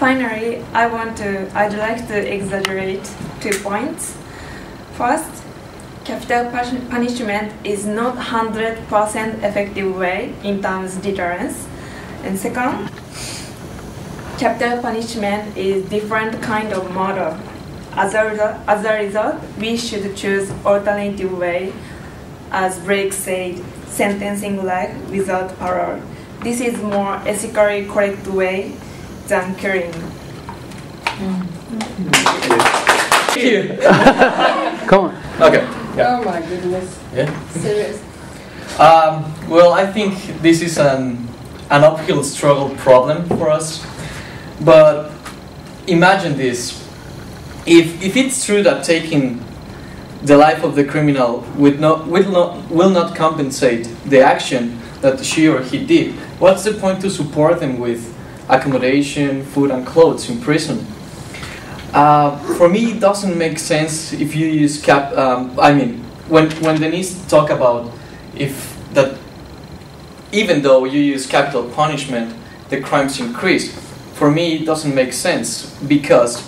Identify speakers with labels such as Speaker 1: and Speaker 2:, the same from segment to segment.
Speaker 1: Finally, I want to, I'd like to exaggerate two points. First, capital punishment is not 100% effective way in terms of deterrence. And second, capital punishment is different kind of model. As a, result, as a result, we should choose alternative way, as Blake said, sentencing life without parole. This is more ethically correct way than killing.
Speaker 2: Thank you.
Speaker 3: Come on.
Speaker 2: Okay.
Speaker 4: Oh my goodness.
Speaker 2: Yeah.
Speaker 4: Serious.
Speaker 2: Um, well, I think this is an an uphill struggle problem for us. But imagine this: if if it's true that taking the life of the criminal will not will not will not compensate the action that she or he did, what's the point to support them with accommodation, food, and clothes in prison? Uh, for me, it doesn't make sense if you use cap. Um, I mean, when when Denise talk about if that even though you use capital punishment, the crimes increase. For me, it doesn't make sense because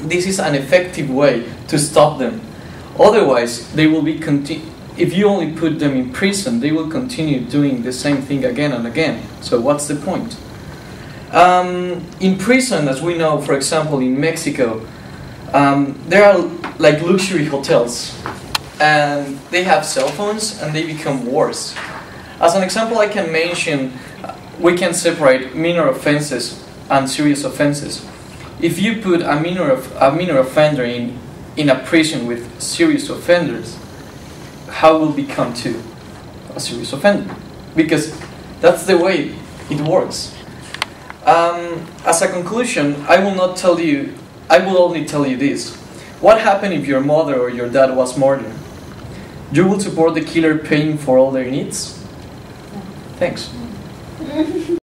Speaker 2: this is an effective way to stop them. Otherwise, they will be conti- if you only put them in prison, they will continue doing the same thing again and again. So what's the point? Um, in prison, as we know, for example, in Mexico, um, there are like luxury hotels, and they have cell phones, and they become worse. As an example, I can mention uh, we can separate minor offenses and serious offenses. If you put a minor of, a minor offender in in a prison with serious offenders, how will become to a serious offender? Because that's the way it works. Um, as a conclusion, I will not tell you, I will only tell you this. What happened if your mother or your dad was murdered? You will support the killer paying for all their needs? Thanks.